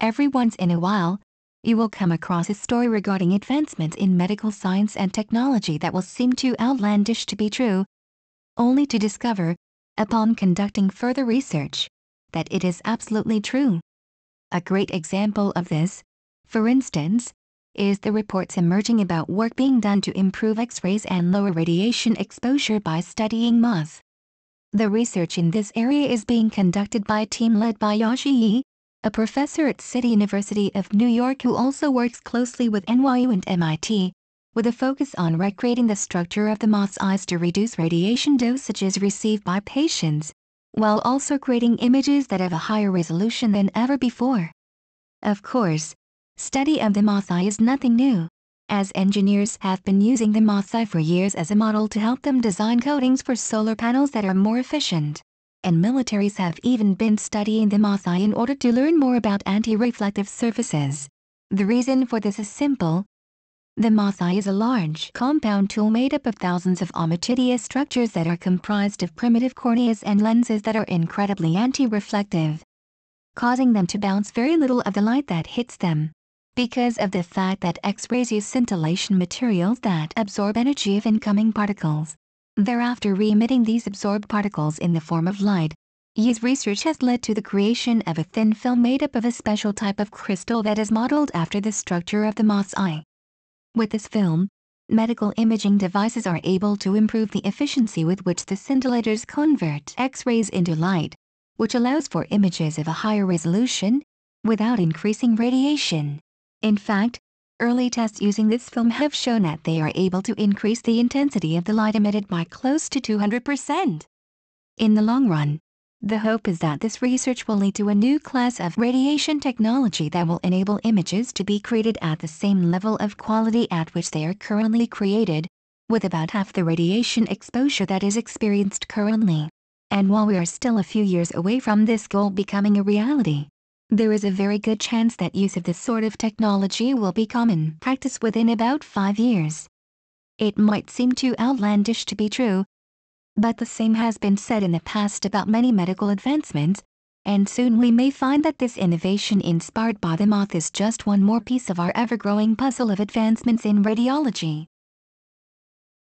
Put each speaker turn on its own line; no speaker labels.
Every once in a while, you will come across a story regarding advancements in medical science and technology that will seem too outlandish to be true, only to discover, upon conducting further research, that it is absolutely true. A great example of this, for instance, is the reports emerging about work being done to improve X-rays and lower radiation exposure by studying moths. The research in this area is being conducted by a team led by Yasha Yi, a professor at City University of New York who also works closely with NYU and MIT, with a focus on recreating the structure of the moth's eyes to reduce radiation dosages received by patients, while also creating images that have a higher resolution than ever before. Of course, Study of the moth eye is nothing new, as engineers have been using the moth eye for years as a model to help them design coatings for solar panels that are more efficient. And militaries have even been studying the moth eye in order to learn more about anti-reflective surfaces. The reason for this is simple. The moth eye is a large, compound tool made up of thousands of ommatidia structures that are comprised of primitive corneas and lenses that are incredibly anti-reflective, causing them to bounce very little of the light that hits them because of the fact that X-rays use scintillation materials that absorb energy of incoming particles. Thereafter re-emitting these absorbed particles in the form of light. Yi's research has led to the creation of a thin film made up of a special type of crystal that is modeled after the structure of the moth's eye. With this film, medical imaging devices are able to improve the efficiency with which the scintillators convert X-rays into light, which allows for images of a higher resolution without increasing radiation. In fact, early tests using this film have shown that they are able to increase the intensity of the light emitted by close to 200%. In the long run, the hope is that this research will lead to a new class of radiation technology that will enable images to be created at the same level of quality at which they are currently created, with about half the radiation exposure that is experienced currently. And while we are still a few years away from this goal becoming a reality, there is a very good chance that use of this sort of technology will be common practice within about five years. It might seem too outlandish to be true, but the same has been said in the past about many medical advancements, and soon we may find that this innovation inspired by the moth is just one more piece of our ever-growing puzzle of advancements in radiology.